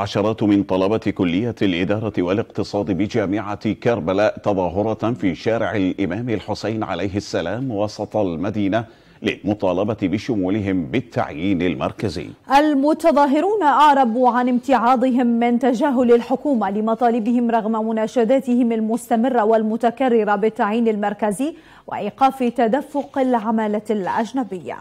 عشرات من طلبة كلية الإدارة والاقتصاد بجامعة كربلاء تظاهرة في شارع الإمام الحسين عليه السلام وسط المدينة للمطالبة بشمولهم بالتعيين المركزي. المتظاهرون أعربوا عن امتعاضهم من تجاهل الحكومة لمطالبهم رغم مناشداتهم المستمرة والمتكررة بالتعيين المركزي وإيقاف تدفق العمالة الأجنبية.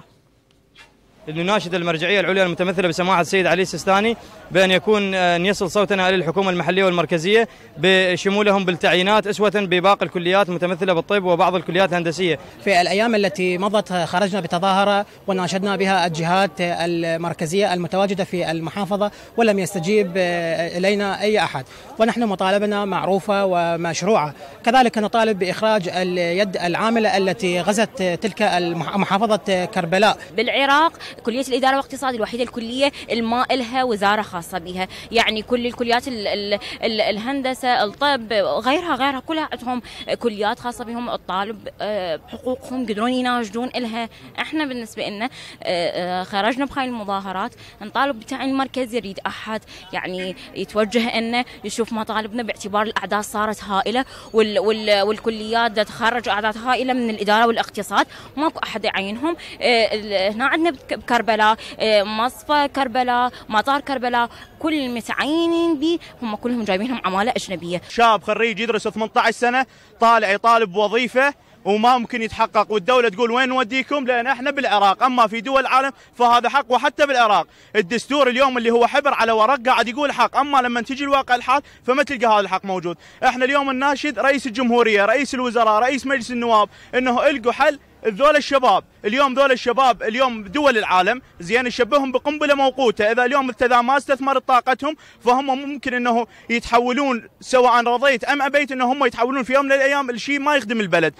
نناشد المرجعية العليا المتمثلة بسماحه السيد علي السيستاني بأن يكون أن يصل صوتنا للحكومه المحلية والمركزية بشمولهم بالتعيينات أسوة بباقي الكليات المتمثلة بالطب وبعض الكليات الهندسية. في الأيام التي مضت خرجنا بتظاهرة وناشدنا بها الجهات المركزية المتواجدة في المحافظة ولم يستجيب إلينا أي أحد ونحن مطالبنا معروفة ومشروعة كذلك نطالب بإخراج اليد العاملة التي غزت تلك محافظة كربلاء. بالعراق كلية الإدارة والاقتصاد الوحيدة الكلية الما لها وزارة خاصة بها. يعني كل الكليات ال ال ال الهندسة الطب غيرها غيرها كلها عندهم كليات خاصة بهم. الطالب بحقوقهم يقدرون يناشدون لها إحنا بالنسبة لنا خرجنا بهاي المظاهرات نطالب بتعيين مركزي يريد أحد. يعني يتوجه انه يشوف مطالبنا باعتبار الاعداد صارت هائلة وال وال والكليات تخرج أعداد هائلة من الإدارة والاقتصاد. ماكو أحد يعينهم. هنا عندنا بكربلاء مصفى كربلاء مطار كربلاء كل المتعينين به هم كلهم جايبينهم عمالة أجنبية. شاب خريج يدرس 18 سنة طالع يطالب بوظيفة وما ممكن يتحقق والدولة تقول وين نوديكم؟ لأن إحنا بالعراق. أما في دول العالم فهذا حق وحتى بالعراق. الدستور اليوم اللي هو حبر على ورق قاعد يقول حق. أما لما تجي الواقع الحال فما تلقى هذا الحق موجود. إحنا اليوم الناشد رئيس الجمهورية رئيس الوزراء رئيس مجلس النواب إنه إلقوا حل ذول الشباب اليوم ذول الشباب اليوم دول العالم زين نشبههم بقنبلة موقوتة. إذا اليوم اذا ما استثمرت طاقتهم فهم ممكن إنه يتحولون سواء رضيت أم أبيت إنه هم يتحولون في يوم من الأيام الشيء ما يخدم البلد.